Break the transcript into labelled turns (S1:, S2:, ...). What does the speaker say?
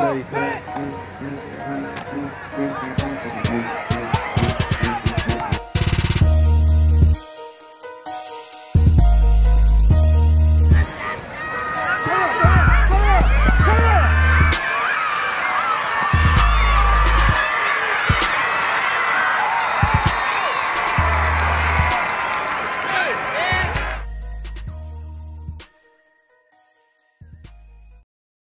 S1: Eso.